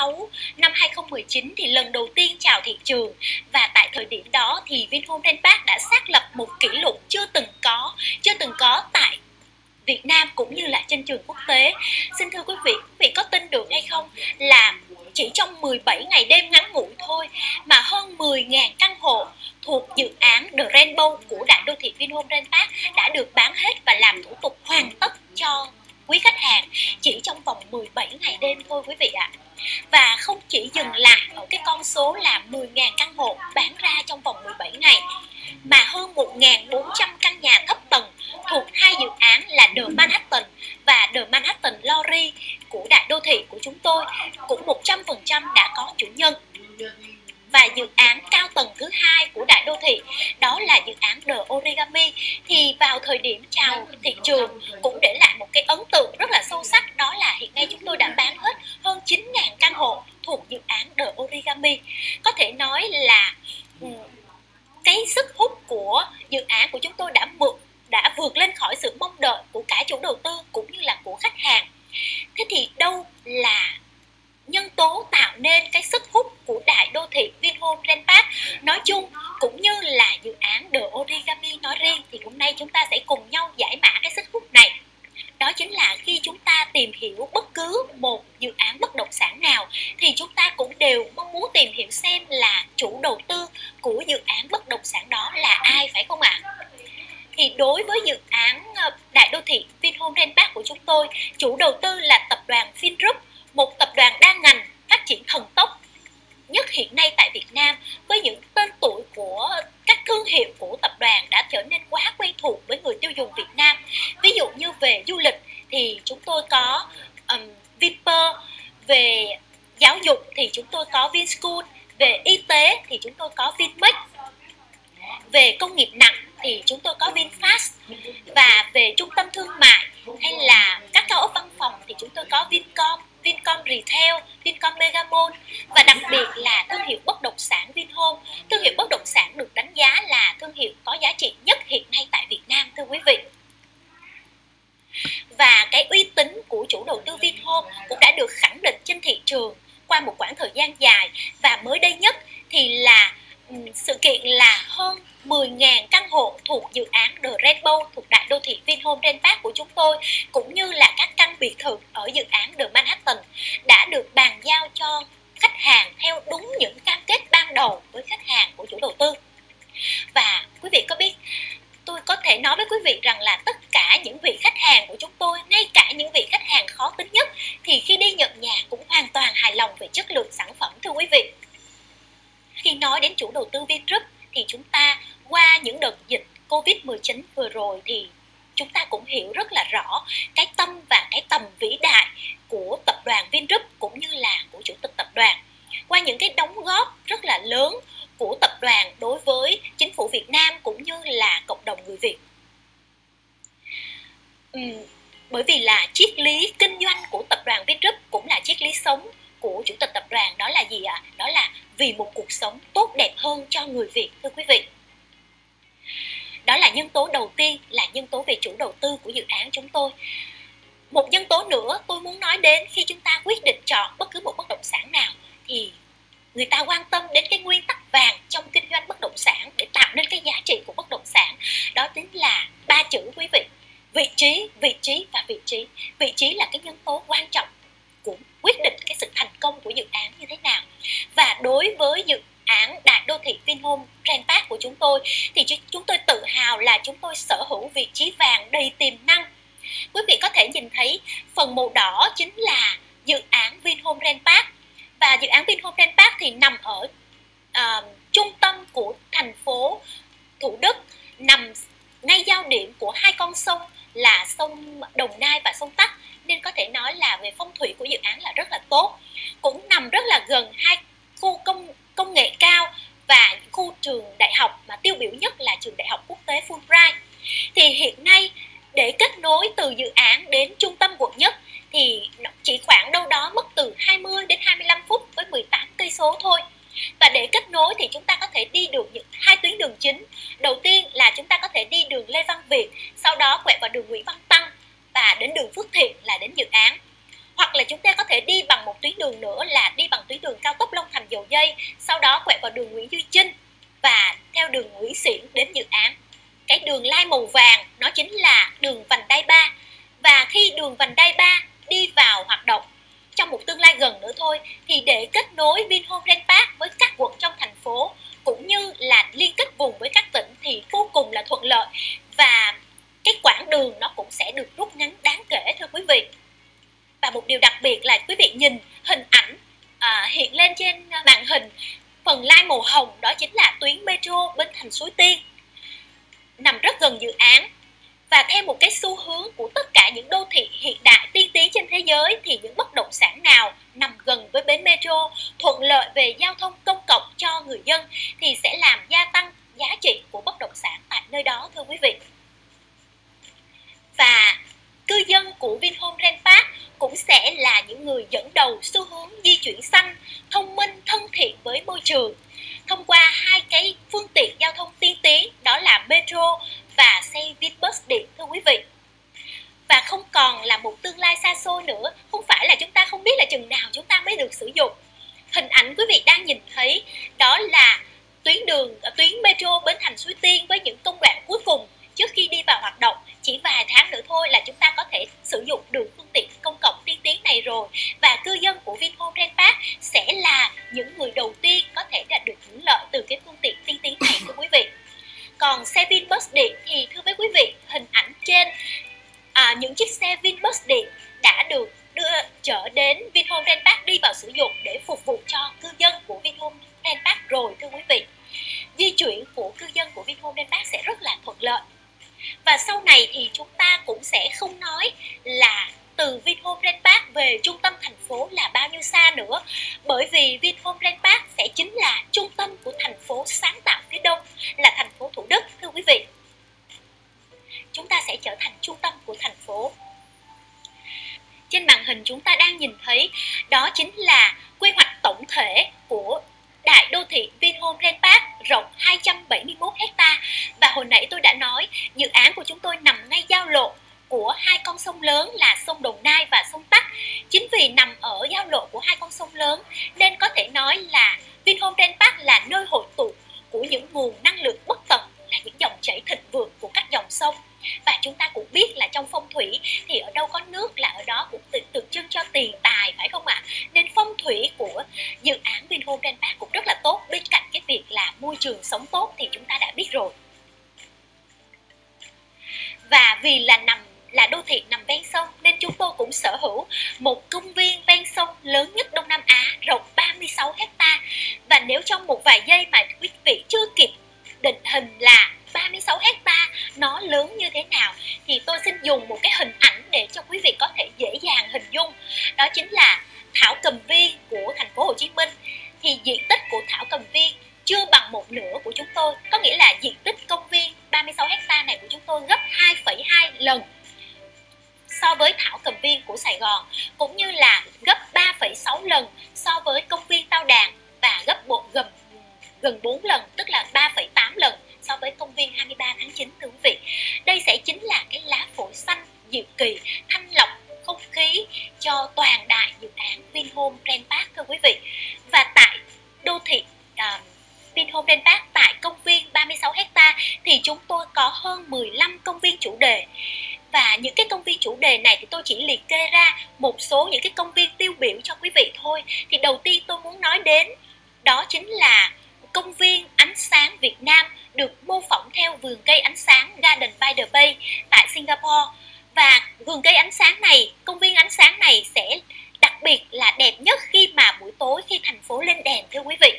6 năm 2019 thì lần đầu tiên chào thị trường và tại thời điểm đó thì Vinhome Renpark đã xác lập một kỷ lục chưa từng có, chưa từng có tại Việt Nam cũng như là trên trường quốc tế. Xin thưa quý vị, quý vị có tin được hay không là chỉ trong 17 ngày đêm ngắn ngủi thôi mà hơn 10.000 căn hộ thuộc dự án The Rainbow của đại đô thị Vinhome Renpark đã được bán hết và làm thủ tục hoàn tất cho quý khách hàng chỉ trong vòng 17 ngày đêm thôi quý vị ạ. À. Và không chỉ dừng lại ở cái con số là 10.000 căn hộ bán ra trong vòng 17 ngày, mà hơn 1.400 căn nhà thấp tầng thuộc hai dự án là The Manhattan và The Manhattan Lorry của đại đô thị của chúng tôi cũng 100% đã có chủ nhân và dự án cao tầng thứ hai của đại đô thị, đó là dự án The Origami, thì vào thời điểm chào thị trường cũng để lại cái ấn tượng rất là sâu sắc, đó là hiện nay chúng tôi đã bán hết hơn 9.000 căn hộ thuộc dự án The Origami. Có thể nói là ừ, cái sức hút của dự án của chúng tôi đã vượt đã vượt lên khỏi sự mong đợi của cả chủ đầu tư cũng như là của khách hàng. Thế thì đâu là nhân tố tạo nên cái sức hút của đại đô thị Vinhome Renpark? Nói chung cũng như là dự án The Origami nói riêng thì hôm nay chúng ta sẽ cùng nhau giải mã cái sức hút này đó chính là khi chúng ta tìm hiểu bất cứ một dự án bất động sản nào thì chúng ta cũng đều mong muốn tìm hiểu xem là chủ đầu tư của dự án bất động sản đó là ai phải không ạ? thì đối với dự án ờ, đại đô thị Vinhome Park của chúng tôi, chủ đầu tư là tập đoàn Vingroup, một tập đoàn đa ngành phát triển thần tốc nhất hiện nay tại Việt Nam với những tên tuổi của các thương hiệu của tập đoàn đã trở nên quá quen thuộc với người tiêu dùng Việt Nam. Ví dụ như về du lịch thì chúng tôi có um, Vinpearl, về giáo dục thì chúng tôi có Vinschool, về y tế thì chúng tôi có Vinmec, về công nghiệp nặng thì chúng tôi có VinFast và về trung tâm thương mại hay là các cao ốc văn phòng thì chúng tôi có Vincom Vincom Retail, Vincom Megamall và đặc biệt là thương hiệu bất động sản Vinhome. Thương hiệu bất động sản được đánh giá là thương hiệu có giá trị nhất hiện nay tại Việt Nam thưa quý vị. Và cái uy tín của chủ đầu tư Vinhome cũng đã được khẳng định trên thị trường qua một quãng thời gian dài và mới đây nhất thì là sự kiện là hơn 10.000 căn hộ thuộc dự án The Rainbow thuộc đại đô thị Vinhome Renpark của chúng tôi cũng như là các căn biệt thự ở dự án The Manhattan đã được bàn giao cho khách hàng theo đúng những cam kết ban đầu với khách hàng của chủ đầu tư. Và quý vị có biết tôi có thể nói với quý vị rằng là tất cả những vị khách hàng của chúng tôi, ngay cả những vị khách hàng khó tính nhất thì khi đi nhận nhà cũng hoàn toàn hài lòng về chất lượng sản phẩm thưa quý vị. Khi nói đến chủ đầu tư Vingroup thì chúng ta qua những đợt dịch Covid-19 vừa rồi thì chúng ta cũng hiểu rất là rõ cái tâm và cái tầm vĩ đại của tập đoàn Vingroup cũng như là của chủ tịch tập đoàn qua những cái đóng góp rất là lớn của tập đoàn đối với chính phủ Việt Nam cũng như là cộng đồng người Việt. Ừ, bởi vì là triết lý kinh doanh của tập đoàn Vingroup cũng là triết lý sống của chủ tịch tập đoàn đó là gì ạ? Đó là vì một cuộc sống tốt đẹp hơn cho người Việt thưa quý vị. Đó là nhân tố đầu tiên, là nhân tố về chủ đầu tư của dự án chúng tôi. Một nhân tố nữa tôi muốn nói đến khi chúng ta quyết định chọn bất cứ một bất động sản nào thì người ta quan tâm đến cái nguyên tắc vàng trong kinh doanh bất động sản để tạo nên cái giá trị của bất động sản. Đó chính là ba chữ quý vị vị trí vị trí và vị trí. Vị trí là cái nhân tố quan trọng cũng quyết định cái sự thành công của dự án như thế nào. Và đối với dự án đại đô thị Vinhome Grand Park của chúng tôi thì chúng tôi tự hào là chúng tôi sở hữu vị trí vàng đầy tiềm năng. Quý vị có thể nhìn thấy phần màu đỏ chính là dự án Vinhome Grand Park. Và dự án Vinhome Grand Park thì nằm ở uh, trung tâm của thành phố Thủ Đức nằm ngay giao điểm của hai con sông là sông Đồng Nai và sông Tắc. Nên có thể nói là về phong thủy của dự án là rất là tốt cũng nằm rất là gần hai khu công công nghệ cao và những khu trường đại học mà tiêu biểu nhất là trường đại học quốc tế Fulbright. Thì hiện nay, để kết nối từ dự án đến trung tâm quận nhất, thì chỉ khoảng đâu đó mất từ 20 đến 25 phút với 18 cây số thôi. Và để kết nối thì chúng ta có thể đi được những hai tuyến đường chính. Đầu tiên là chúng ta có thể đi đường Lê Văn Việt, sau đó quẹo vào đường Nguyễn Văn Tăng và đến đường Phước Thiện là đến dự án hoặc là chúng ta có thể đi bằng một tuyến đường nữa là đi bằng tuyến đường cao tốc Long Thành-Dầu dây, sau đó quẹo vào đường Nguyễn Duy Trinh và theo đường Nguyễn Xiển đến dự án. Cái đường lai màu vàng, nó chính là đường vành đai 3 và khi đường vành đai 3 đi vào hoạt động trong một tương lai gần nữa thôi, thì để kết nối Vinhome Grand Park với các quận trong thành phố, cũng như là liên kết vùng với các tỉnh thì vô cùng là thuận lợi. Và cái quãng đường nó cũng sẽ được rút ngắn đáng kể, thưa quý vị và một điều đặc biệt là quý vị nhìn hình ảnh à, hiện lên trên màn hình phần lai màu hồng đó chính là tuyến metro Bến Thành Suối Tiên nằm rất gần dự án. Và theo một cái xu hướng của tất cả những đô thị hiện đại tiên tiến trên thế giới thì những bất động sản nào nằm gần với bến metro thuận lợi về giao thông công cộng cho người dân thì sẽ làm gia tăng giá trị của bất động sản tại nơi đó thưa quý vị. Và cư dân của Vinhome Grand Park cũng sẽ là những người dẫn đầu xu hướng di chuyển xanh, thông minh, thân thiện với môi trường. Thông qua hai cái phương tiện giao thông tiên tiến đó là metro và xe Vinbus điện thưa quý vị. Và không còn là một tương lai xa xôi nữa không phải là chúng ta không biết là chừng nào chúng ta mới được sử dụng. Hình ảnh quý vị đang nhìn thấy đó là tuyến đường à, tuyến metro bến thành suối tiên với những công đoạn cuối cùng trước khi đi vào hoạt động chỉ vài tháng nữa thôi là chúng ta có thể sử dụng được phương tiện công cộng tiên tiến này rồi. Và cư dân của Vinhome Grand Park sẽ là những người đầu tiên có thể đạt được những lợi từ cái phương tiện tiên tiến này thưa quý vị. Còn xe Vinbus điện thì thưa với quý vị hình ảnh trên à, những chiếc xe Vinbus điện đã được đưa trở đến Vinhome Grand Park đi vào sử dụng để phục vụ cho cư dân của Vinhome Grand Park rồi thưa quý vị. Di chuyển của cư dân của Vinhome Grand Park sẽ rất là thuận lợi và sau này thì chúng ta cũng sẽ không nói là từ Vinhome Grand Park về trung tâm thành phố là bao nhiêu xa nữa. Bởi vì Vinhome Grand và vì là nằm, là đô thị nằm ven sông, nên chúng tôi cũng sở hữu một công viên ven sông lớn nhất Đông Nam Á, rộng 36 hecta và nếu trong một vài giây mà quý vị chưa kịp định hình là 36 hecta nó lớn như thế nào, thì tôi xin dùng một cái hình ảnh để cho quý vị có thể dễ dàng hình dung. Đó chính là thảo cầm viên của thành phố Hồ Chí Minh. Thì diện tích của thảo cầm viên chưa bằng một nửa của chúng tôi, có nghĩa là diện tích công viên 36 hecta này của chúng tôi gấp 2,2 lần so với thảo cầm viên của Sài Gòn cũng như là gấp 3,6 lần so với công viên Tao Đàn và gấp bộ gần gần 4 lần tức là 3,8 lần so với công viên 23 tháng 9 thưa quý vị. Đây sẽ chính là cái lá phổi xanh diệu kỳ thanh lọc không khí cho toàn đại dự án Vinhome Grand Park thưa quý vị. Và tại chúng tôi có hơn 15 công viên chủ đề. Và những cái công viên chủ đề này thì tôi chỉ liệt kê ra một số những cái công viên tiêu biểu cho quý vị thôi. Thì đầu tiên tôi muốn nói đến, đó chính là công viên ánh sáng Việt Nam được mô phỏng theo vườn cây ánh sáng Garden by the Bay tại Singapore. Và vườn cây ánh sáng này, công viên ánh sáng này sẽ đặc biệt là đẹp nhất khi mà buổi tối khi thành phố lên đèn, thưa quý vị.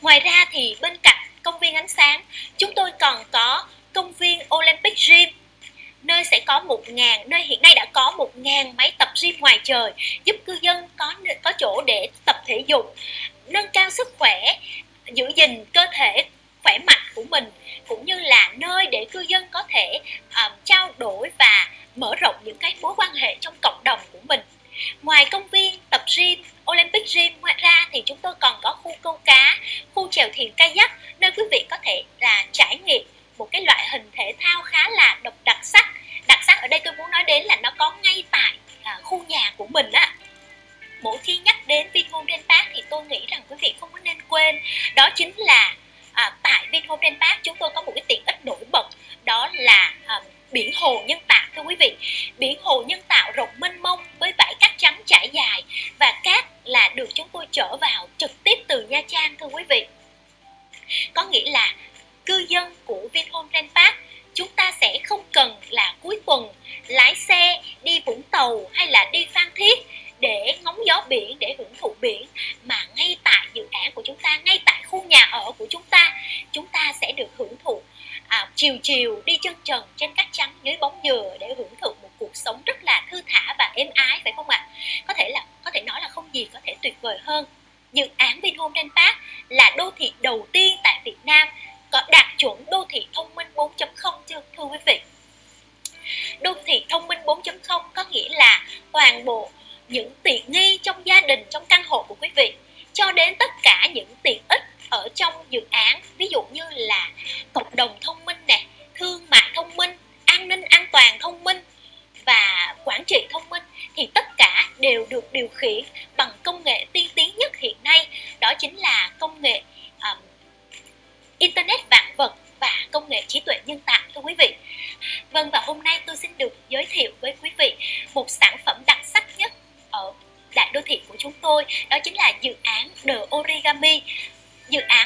Ngoài ra thì bên cạnh công viên ánh sáng. Chúng tôi còn có công viên Olympic Gym. Nơi sẽ có một ngàn nơi hiện nay đã có một ngàn máy tập gym ngoài trời giúp cư dân có có chỗ để tập thể dục nâng cao sức khỏe giữ gìn cơ thể khỏe mạnh của mình cũng như là nơi để cư dân có thể um, trao đổi và mở rộng những cái mối quan hệ trong cộng đồng của mình. Ngoài công viên tập gym Olympic Gym ngoài ra thì chúng tôi còn có khu câu cá khu chèo thuyền kayak nơi quý vị có thể là trải nghiệm biển mà ngay tại dự án của chúng ta ngay tại khu nhà ở của chúng ta chúng ta sẽ được hưởng thụ à, chiều chiều đi chân trần trên cát trắng dưới bóng dừa để hưởng trí tuệ nhân tạo thưa quý vị. Vâng và hôm nay tôi xin được giới thiệu với quý vị một sản phẩm đặc sắc nhất ở đại đô thị của chúng tôi, đó chính là dự án The Origami. Dự án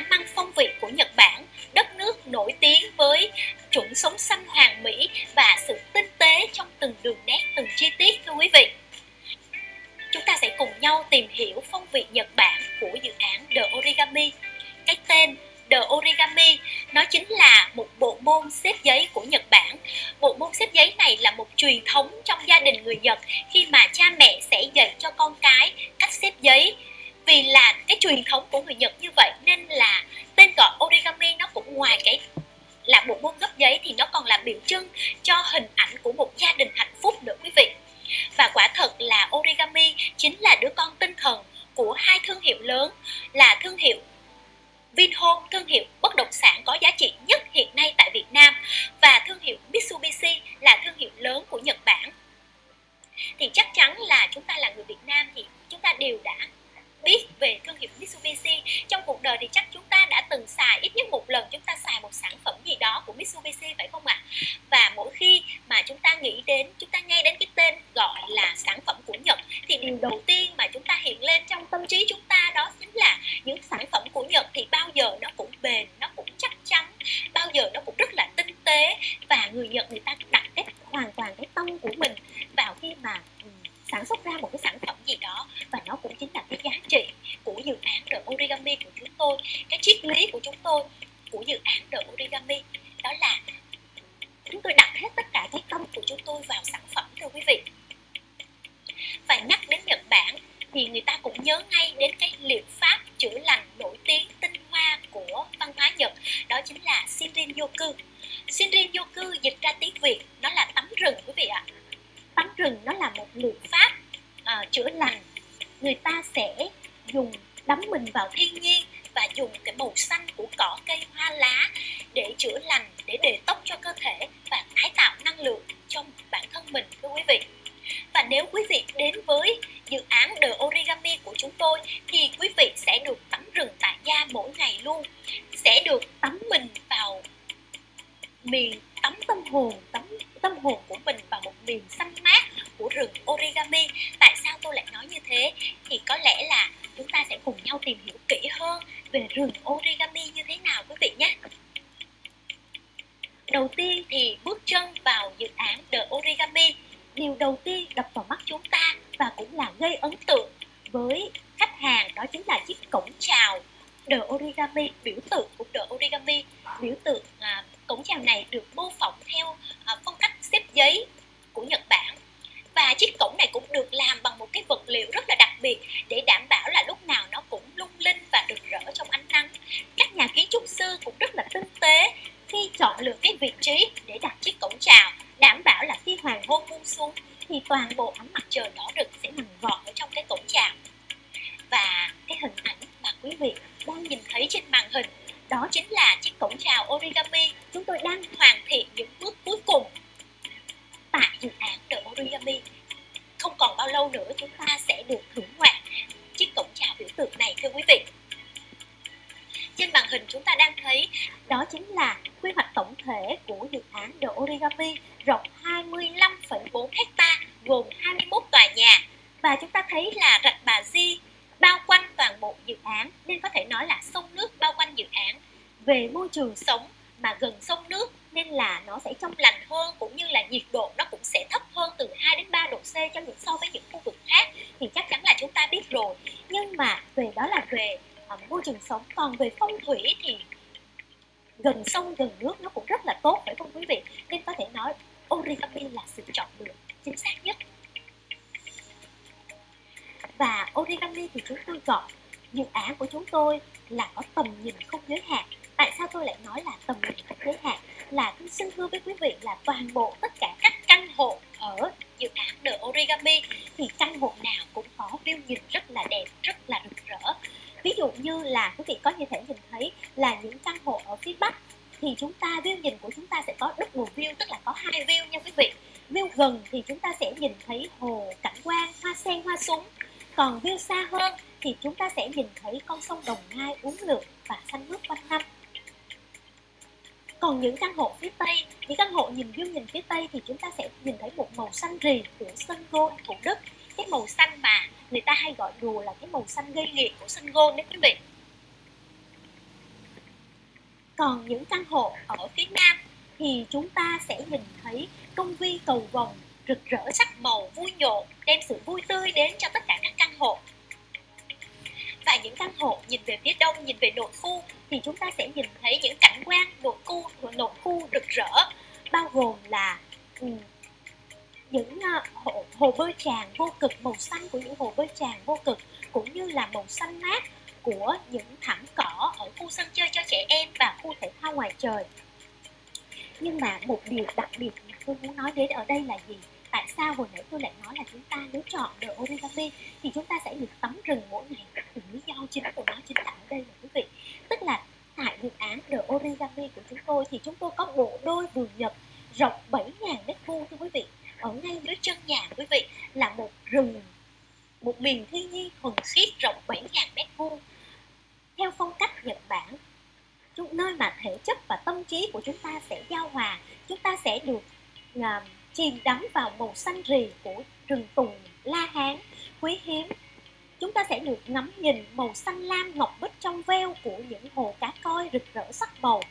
chính là đứa con tinh thần của hai thương hiệu lớn là thương hiệu Vinhome, thương hiệu bất động sản có giá trị nhất hiện nay tại Việt Nam và thương hiệu Mitsubishi là thương hiệu lớn của Nhật Bản. Thì chắc chắn là chúng ta là người Việt Nam thì chúng ta đều đã biết về thương hiệu Mitsubishi. Trong cuộc đời thì chắc chúng ta đã từng xài ít nhất một lần, chúng ta xài một sản phẩm gì đó của Mitsubishi, phải không ạ? Và mỗi khi mà chúng ta nghĩ đến, chúng ta nghe đến cái tên gọi là sản phẩm của Nhật, thì điều đầu tiên mà chúng ta hiện lên trong tâm trí chúng ta đó chính là những sản phẩm của Nhật thì bao giờ nó cũng bền, nó cũng chắc chắn, bao giờ nó cũng rất là tinh tế. Và người Nhật người ta đặt cái hoàn toàn cái tâm của mình vào khi mà sản xuất ra một cái sản phẩm gì đó và nó cũng chính là cái giá trị của dự án The Origami của chúng tôi, cái triết lý của chúng tôi, của dự án The Origami đó là chúng tôi đặt hết tất cả cái tâm của chúng tôi vào sản phẩm thưa quý vị và nhắc đến Nhật Bản thì người ta cũng nhớ ngay đến cái liệu pháp chữa lành nổi tiếng tinh hoa của văn hóa Nhật đó chính là Shinrin Yoku Shinrin Yoku dịch ra tiếng Việt nó là tắm rừng quý vị ạ tắm rừng nó là một liệu pháp uh, chữa lành người ta sẽ dùng đắm mình vào thiên nhiên và dùng cái màu xanh của cỏ cây hoa lá để chữa lành, để đề tốc cho cơ thể và tái tạo năng lượng trong bản thân mình, thưa quý vị. Và nếu quý vị đến với dự án The Origami của chúng tôi thì quý vị sẽ được tắm rừng tại gia mỗi ngày luôn. Sẽ được tắm mình vào miền, tắm tâm hồn, tắm tâm hồn của mình vào một miền xanh mát của rừng origami. Tại sao tôi lại nói như thế? Thì có lẽ là chúng ta sẽ cùng nhau tìm hiểu kỹ hơn về rừng origami như thế nào quý vị nhé. Đầu tiên thì bước chân vào dự án The Origami. Điều đầu tiên đập vào mắt chúng ta và cũng là gây ấn tượng với khách hàng đó chính là chiếc cổng chào The Origami biểu tượng của The Origami. Biểu tượng à, cổng chào này được mô phỏng theo à, phong cách xếp giấy của Nhật Bản và chiếc cổng này cũng được làm bằng một cái vật liệu rất là đặc biệt để đảm bảo là lúc nào nó cũng lung linh và rực rỡ trong ánh nắng. Các nhà kiến trúc sư cũng rất là tinh tế, khi chọn lựa cái vị trí để đặt chiếc cổng chào, đảm bảo là khi hoàng hôn buông xuống thì toàn bộ ánh mặt trời đỏ rực sẽ nằm gọn ở trong cái cổng chào. Và cái hình ảnh mà quý vị đang nhìn thấy trên màn hình, đó chính là chiếc cổng chào origami chúng tôi đang hoàn thiện những bước cuối cùng tại dự án The Origami không còn bao lâu nữa chúng ta sẽ được thưởng ngoạn chiếc hình chúng ta đang thấy đó chính là quy hoạch tổng thể của dự án The Origami rộng 25,4 hecta gồm 21 tòa nhà và chúng ta thấy là rạch Bà Di bao quanh toàn bộ dự án nên có thể nói là sông nước bao quanh dự án về môi trường sống mà gần sông nước nên là nó sẽ trong lành hơn cũng như là nhiệt độ nó cũng sẽ thấp hơn từ 2 đến 3 độ C cho những so với những khu vực khác thì chắc chắn là chúng ta biết rồi nhưng mà về đó là về uh, môi trường sống còn về phong thủy thì gần sông, gần nước nó cũng rất là tốt phải không quý vị? Nên có thể nói origami là sự chọn lựa chính xác nhất. Và origami thì chúng tôi gọi, dự án của chúng tôi là có tầm nhìn không giới hạn. Tại sao tôi lại nói là tầm nhìn không giới hạn? Là tôi xin thưa với quý vị là toàn bộ tất cả các căn hộ ở dự án The Origami thì căn hộ nào cũng có view nhìn rất là đẹp, rất là rực rỡ ví dụ như là quý vị có như thể nhìn thấy là những căn hộ ở phía bắc thì chúng ta view nhìn của chúng ta sẽ có double view, tức là có hai view nha quý vị. View gần thì chúng ta sẽ nhìn thấy hồ, cảnh quan, hoa sen, hoa súng. Còn view xa hơn thì chúng ta sẽ nhìn thấy con sông Đồng Nai uống lượn và xanh mướt quanh năm. Còn những căn hộ phía tây, những căn hộ nhìn view nhìn phía tây thì chúng ta sẽ nhìn thấy một màu xanh rì của sân gôn, thủ đức cái màu xanh mà người ta hay gọi đùa là cái màu xanh gây nghiện của sân gôn đấy quý vị. Còn những căn hộ ở phía nam thì chúng ta sẽ nhìn thấy công viên cầu vồng rực rỡ sắc màu vui nhộn, đem sự vui tươi đến cho tất cả các căn hộ. Và những căn hộ nhìn về phía đông, nhìn về nội khu thì chúng ta sẽ nhìn thấy những cảnh quan nội khu nội khu rực rỡ, bao gồm là ừ, những ờ, hồ, hồ bơi tràn vô cực màu xanh của những hồ bơi tràn vô cực cũng như là màu xanh mát của những thảm cỏ ở khu sân chơi cho trẻ em và khu thể thao ngoài trời. Nhưng mà một điều đặc biệt mà tôi muốn nói đến ở đây là gì? Tại sao hồi nãy tôi lại nói là chúng ta nếu chọn được Origami thì chúng ta sẽ được tắm rừng mỗi ngày? Thì lý do chính của nó chính là ở đây là quý vị. Tức là tại dự án The Origami của chúng tôi thì chúng tôi có bộ đôi vườn nhật rộng 7.000 mét vuông thưa quý vị ở ngay dưới chân nhà quý vị là một rừng một miền thiên nhiên thuần khiết rộng 7.000 mét vuông. Theo phong cách Nhật Bản nơi mà thể chất và tâm trí của chúng ta sẽ giao hòa chúng ta sẽ được uh, chìm đắm vào màu xanh rì của rừng tùng la hán quý hiếm. Chúng ta sẽ được ngắm nhìn màu xanh lam ngọc bích trong veo của những hồ cá coi rực rỡ sắc màu.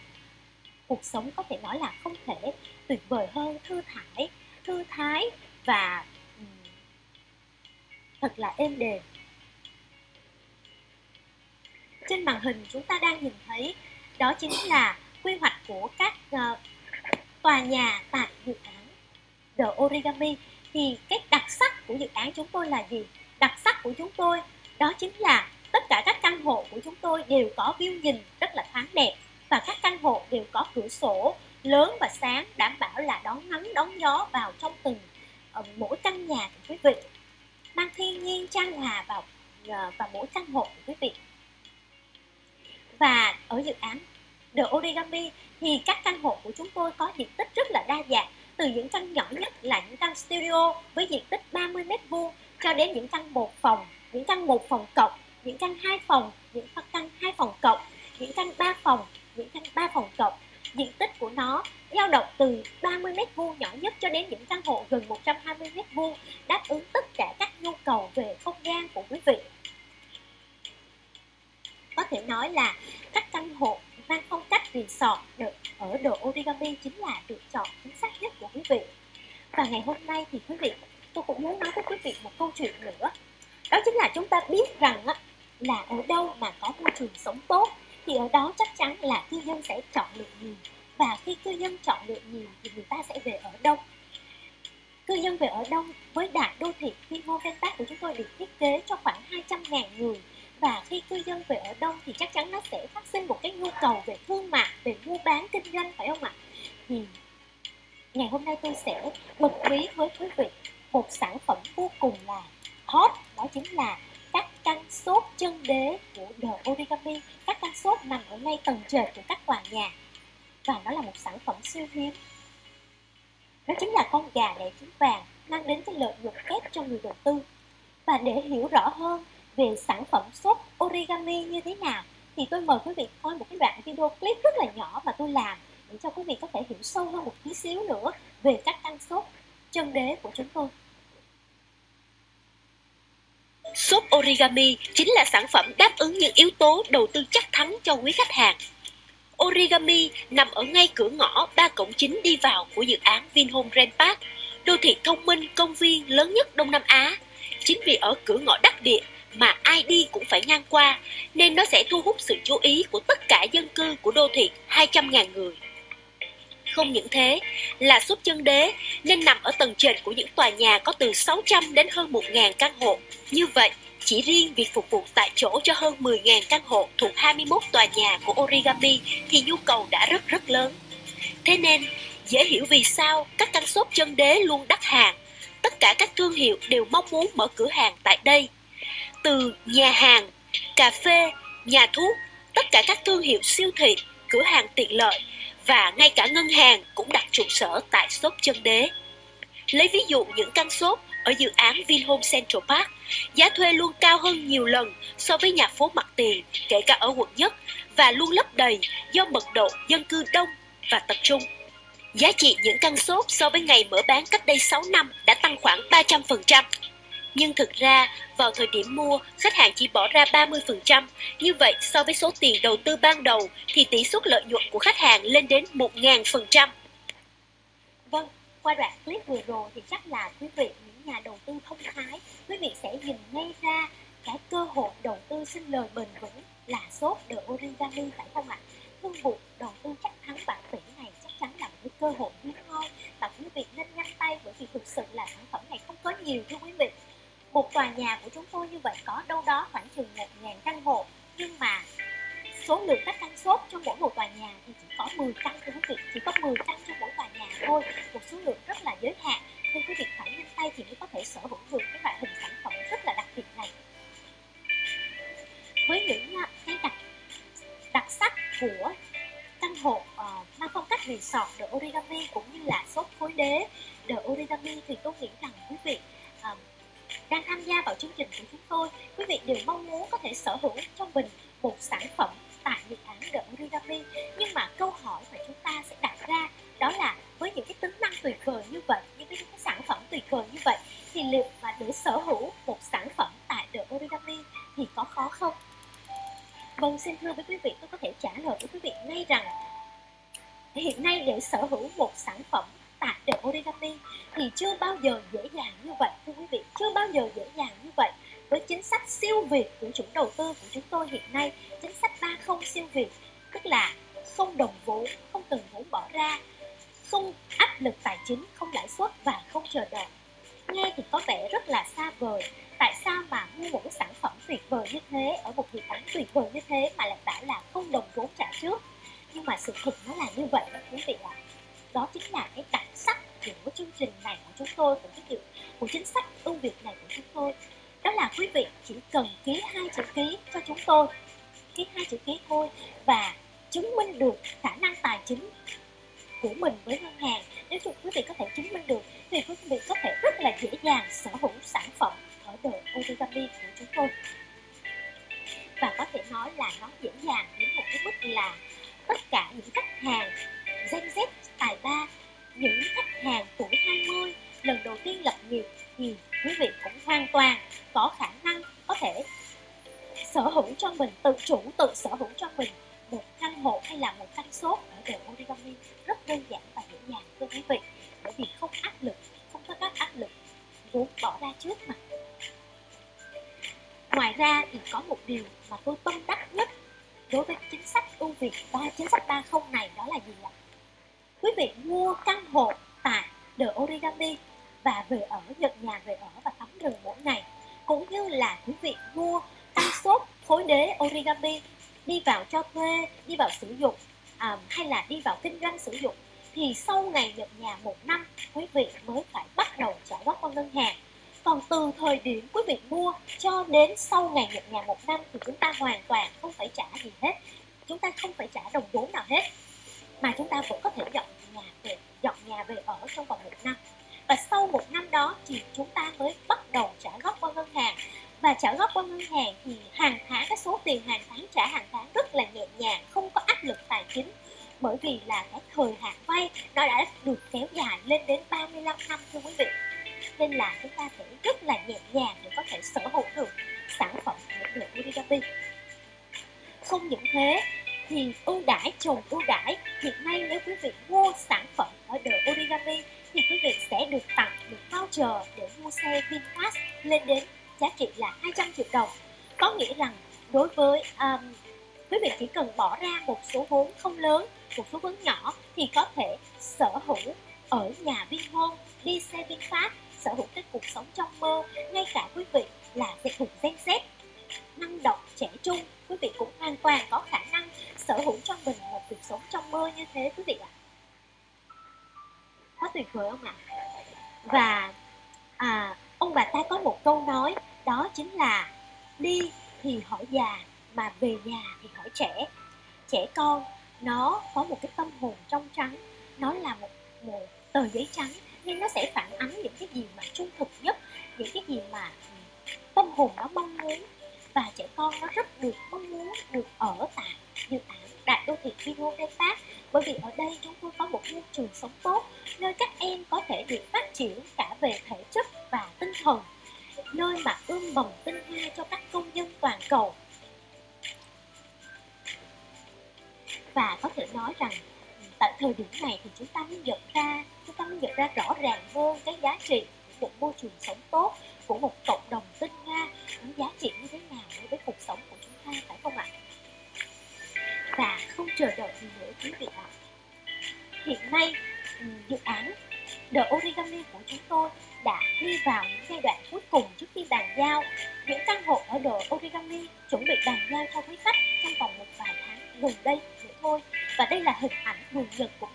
Cuộc sống có thể nói là không thể tuyệt vời hơn thư thải thư thái và ừ, thật là êm đềm trên màn hình chúng ta đang nhìn thấy đó chính là quy hoạch của các uh, tòa nhà tại dự án The Origami thì cái đặc sắc của dự án chúng tôi là gì? Đặc sắc của chúng tôi đó chính là tất cả các căn hộ của chúng tôi đều có view nhìn rất là thoáng đẹp và các căn hộ đều có cửa sổ lớn và sáng đảm bảo là đón nắng đón gió vào trong từng uh, mỗi căn nhà của quý vị mang thiên nhiên trang hòa vào uh, vào mỗi căn hộ của quý vị và ở dự án The Origami thì các căn hộ của chúng tôi có diện tích rất là đa dạng từ những căn nhỏ nhất là những căn studio với diện tích 30 m vuông cho đến những căn một phòng, những căn một phòng cộng, những căn hai phòng, những căn hai phòng cộng, những căn ba phòng, những căn ba phòng cộng. Diện tích của nó dao động từ 30 m2 nhỏ nhất cho đến những căn hộ gần 120 m2 đáp ứng tất cả các nhu cầu về không gian của quý vị. Có thể nói là các căn hộ mang phong cách resort được ở đồ origami chính là lựa chọn chính xác nhất của quý vị. Và ngày hôm nay thì quý vị, tôi cũng muốn nói với quý vị một câu chuyện nữa. Đó chính là chúng ta biết rằng là ở đâu mà có môi trường sống tốt thì ở đó chắc chắn là cư dân sẽ chọn lựa nhiều. Và khi cư dân chọn lựa nhiều thì người ta sẽ về ở đâu cư dân về ở đông với đại đô thị quy mô Park của chúng tôi được thiết kế cho khoảng 200.000 người. Và khi cư dân về ở đông thì chắc chắn nó sẽ phát sinh một cái nhu cầu về thương mại, về mua bán kinh doanh, phải không ạ? Thì ngày hôm nay tôi sẽ bật mí với quý vị một sản phẩm vô cùng là hot, đó chính là căn sốt chân đế của đồ Origami. Các căn sốt nằm ở ngay tầng trệt của các tòa nhà. Và nó là một sản phẩm siêu hiếm. Đó chính là con gà đẻ trứng vàng, mang đến cái lợi nhuận kép cho người đầu tư. Và để hiểu rõ hơn về sản phẩm sốt origami như thế nào, thì tôi mời quý vị coi một cái đoạn video clip rất là nhỏ mà tôi làm để cho quý vị có thể hiểu sâu hơn một tí xíu nữa về các căn sốt chân đế của chúng tôi. Shop Origami chính là sản phẩm đáp ứng những yếu tố đầu tư chắc thắng cho quý khách hàng. Origami nằm ở ngay cửa ngõ ba cổng chính đi vào của dự án Vinhome Grand Park, đô thị thông minh công viên lớn nhất Đông Nam Á. Chính vì ở cửa ngõ đắc địa mà ai đi cũng phải ngang qua, nên nó sẽ thu hút sự chú ý của tất cả dân cư của đô thị 200.000 người. Không những thế, là suốt chân đế nên nằm ở tầng trệt của những tòa nhà có từ 600 đến hơn 1.000 căn hộ. Như vậy, chỉ riêng việc phục vụ tại chỗ cho hơn 10.000 căn hộ thuộc 21 tòa nhà của Origami thì nhu cầu đã rất rất lớn. Thế nên, dễ hiểu vì sao các căn shop chân đế luôn đắt hàng. Tất cả các thương hiệu đều mong muốn mở cửa hàng tại đây. Từ nhà hàng, cà phê, nhà thuốc, tất cả các thương hiệu siêu thị, cửa hàng tiện lợi và ngay cả ngân hàng cũng đặt trụ sở tại shop chân đế. Lấy ví dụ những căn shop ở dự án Vinhome Central Park, giá thuê luôn cao hơn nhiều lần so với nhà phố mặt tiền, kể cả ở quận nhất, và luôn lấp đầy do mật độ dân cư đông và tập trung. Giá trị những căn shop so với ngày mở bán cách đây 6 năm đã tăng khoảng 300%. Nhưng thực ra, vào thời điểm mua, khách hàng chỉ bỏ ra 30%. Như vậy, so với số tiền đầu tư ban đầu, thì tỷ suất lợi nhuận của khách hàng lên đến 1.000%. Vâng, qua đoạn clip vừa rồi thì chắc là quý vị, những nhà đầu tư thông thái, quý vị sẽ nhìn ngay ra cái cơ hội đầu tư sinh lời bền vững là sốt The Origami phải không ạ? Thương vụ đầu tư chắc thắng bản tỷ này chắc chắn là một cơ hội hiếm hoi mà quý vị nên nhanh tay bởi vì thực sự là sản phẩm này không có nhiều thưa quý vị một tòa nhà của chúng tôi như vậy có đâu đó khoảng chừng một ngàn căn hộ. Nhưng mà số lượng các căn sốt trong mỗi một tòa nhà thì chỉ có 10 căn thưa quý vị. Chỉ có 10 căn trong mỗi tòa nhà thôi. Một số lượng rất là giới hạn. Nên quý vị phải nhanh tay thì mới có thể sở hữu được cái loại hình sản phẩm rất là đặc biệt này. Với những à, cái đặc đặc sắc của căn hộ ờ, uh, mang phong cách resort The Origami cũng như là shop khối đế The Origami thì tôi nghĩ rằng quý vị đang tham gia vào chương trình của chúng tôi. Quý vị đều mong muốn có thể sở hữu cho mình một sản phẩm tại dự án The Origami nhưng mà câu hỏi mà chúng ta sẽ đặt ra đó là với những cái tính năng tuyệt vời như vậy những cái, những cái sản phẩm tuyệt vời như vậy thì liệu mà để sở hữu một sản phẩm tại The Origami thì có khó không? Vâng xin thưa với quý vị tôi có thể trả lời với quý vị ngay rằng hiện nay để sở hữu một sản phẩm tại để Origami thì chưa bao giờ dễ dàng như vậy, thưa quý vị. Chưa bao giờ dễ dàng như vậy với chính sách siêu việt của chủ đầu tư của chúng tôi hiện nay. Chính sách 30 siêu việt, tức là không đồng vốn, không cần vốn bỏ ra, không áp lực tài chính, không lãi suất và không chờ đợi. Nghe thì có vẻ rất là xa vời. Tại sao mà mua một cái sản phẩm tuyệt vời như thế, ở một dự án tuyệt vời như thế mà lại bảo là không đồng vốn trả trước? Nhưng mà sự thực nó là như vậy đó, quý vị ạ đó chính là cái đặc sắc của chương trình này của chúng tôi, của cái điều của chính sách ưu việt này của chúng tôi. Đó là quý vị chỉ cần ký hai chữ ký cho chúng tôi. Ký hai chữ ký thôi và chứng minh được khả năng tài chính của mình với ngân hàng. Nếu quý vị có thể chứng minh được thì quý vị có thể rất là dễ dàng sở hữu sản phẩm ở đời origami của chúng tôi. Và có thể nói là nó dễ dàng đến một cái mức là tất cả những khách hàng danh sách tài ba những khách hàng tuổi 20 lần đầu tiên lập nghiệp thì quý vị cũng hoàn toàn có khả năng có thể sở hữu cho mình, tự chủ, tự sở hữu cho mình một căn hộ hay là một căn sốt ở đều origami. Rất đơn giản và dễ dàng, thưa quý vị, bởi vì không áp lực, không có các áp lực vốn bỏ ra trước mà ngoài ra thì có một điều mà tôi tâm đắc nhất đối với chính sách ưu việt, ba, chính sách ba không này, đó là gì ạ? Quý vị mua căn hộ tại The Origami và về ở nhận nhà về ở và tắm rừng mỗi ngày. Cũng như là quý vị mua căn sốt khối đế origami đi vào cho thuê đi vào sử dụng à, hay là đi vào kinh doanh sử dụng thì sau ngày nhận nhà một năm quý vị mới phải bắt đầu trả góp qua ngân hàng. Còn từ thời điểm quý vị mua cho đến sau ngày nhận nhà một năm thì chúng ta hoàn toàn không phải trả gì hết. Chúng ta không phải trả đồng vốn nào hết mà chúng ta vẫn có thể dọn nhà về, dọn nhà về ở trong vòng một năm. Và sau một năm đó thì chúng ta mới bắt đầu trả góp qua ngân hàng. Và trả góp qua ngân hàng thì hàng tháng, cái số tiền hàng tháng trả hàng tháng rất là nhẹ nhàng, không có áp lực tài chính. Bởi vì là cái thời hạn vay nó đã được kéo dài lên đến 35 năm thưa quý vị. Nên là chúng ta sẽ rất là nhẹ nhàng để có thể sở hữu được sản phẩm của Udp không những thế thì ưu đãi trồng ưu đãi. Hiện nay nếu quý vị mua sản phẩm ở The Origami thì quý vị sẽ được tặng được voucher để mua xe VinFast lên đến giá trị là 200 triệu đồng. Có nghĩa rằng đối với um, quý vị chỉ cần bỏ ra một số vốn không lớn một số vốn nhỏ thì có thể sở hữu ở nhà Vinhome đi xe VinFast sở hữu cái cuộc sống trong mơ ngay cả quý vị là sẽ thuộc Gen Z. Năng động trẻ trung quý vị cũng hoàn toàn có khả năng sở hữu cho mình một cuộc sống trong mơ như thế quý vị ạ. Có tuyệt vời không ạ. Và à, ông bà ta có một câu nói đó chính là đi thì hỏi già mà về nhà thì hỏi trẻ. Trẻ con nó có một cái tâm hồn trong trắng nó là một một tờ giấy trắng nhưng nó sẽ phản ánh những cái gì mà trung thực nhất những cái gì mà ừ, tâm hồn nó mong muốn và trẻ con nó rất được mong muốn được ở tại dự án đại đô thị Vinhome Denmark bởi vì ở đây chúng tôi có một môi trường sống tốt nơi các em có thể được phát triển cả về thể chất và tinh thần, nơi mà ươm mầm tinh hoa cho các công dân toàn cầu. Và có thể nói rằng, tại thời điểm này thì chúng ta mới nhận ra, chúng ta mới nhận ra rõ ràng hơn cái giá trị của một môi trường sống tốt của một cộng đồng tinh hoa. Những giá trị như thế nào đối với cuộc sống của chúng ta, phải không ạ? Và không chờ đợi gì nữa quý vị ạ. Hiện nay ừ, dự án The Origami của chúng tôi đã đi vào những giai đoạn cuối cùng trước khi bàn giao. Những căn hộ ở The Origami chuẩn bị bàn giao cho quý khách trong vòng một vài tháng gần đây nữa thôi và đây là hình ảnh nguồn nhật của